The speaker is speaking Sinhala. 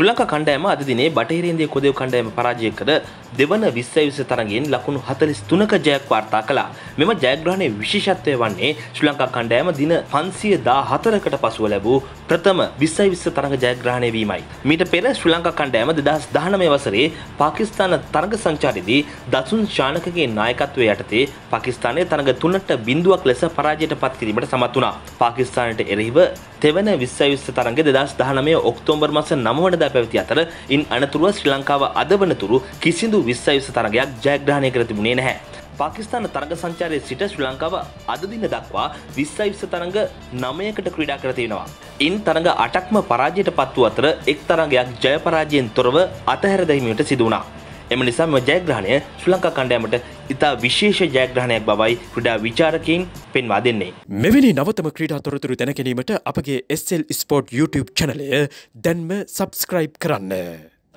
ශ්‍රී ලංකා කණ්ඩායම අද දිනේ බටහිර ඉන්දිය කොදෙව් කණ්ඩායම පරාජය කර දෙවන 20 20 තරගයෙන් ලකුණු 43ක ජයක් වාර්තා කළා. මෙම ජයග්‍රහණයේ විශේෂත්වය වන්නේ ශ්‍රී ලංකා කණ්ඩායම දින 514කට පසුව ලැබූ ප්‍රථම 20 20 තරග ජයග්‍රහණය වීමයි. මීට පෙර ශ්‍රී ලංකා කණ්ඩායම 2019 වසරේ පාකිස්තාන තරග සංචාරයේදී දසුන් ශානකගේ නායකත්වය යටතේ පාකිස්තානයේ තරග තුනට බිඳුවක් ලෙස පරාජයට පත් කිරීමට සමත් වුණා. පාකිස්තානයට එරෙහිව තෙවන 20 20 තරගය 2019 ඔක්තෝබර් මාස 9 වන වනදා පැවති අතර ඉන් අනතුරුව ශ්‍රී ලංකාව අද වනතුරු කිසිදු විස්සයුස තරගයක් ජයග්‍රහණය කර තිබුණේ නැහැ. පාකිස්ාන තරග සංචාරය සිට ශ්‍රී ලංකාව අද දින දක්වා විස්සයිවිස්ස තරඟ නමයකට ක්‍රඩා කරතියෙනවා. ඉන් තරඟ අටක්ම පරාජයට පත්වූ අතර එක් තරගයක් ජයපරාජයෙන් තොරව අතහැරදැහිමට සිදුවනා. එම නිසා මෙම ජයග්‍රහණය ශ්‍රී ලංකා කණ්ඩෑමට ඉතා විශේෂ ජයග්‍රහණයක් බවයි ක්‍රඩා විචාරකින් පෙන්වා දෙන්නේ. මෙවැනි නවතම ක්‍රීඩා තොරතුරු දැනැනීමට අපගේ SL ස්පෝට් YouTube චනලය දැන්ම සබස්ක්‍රයිබ් කරන්න.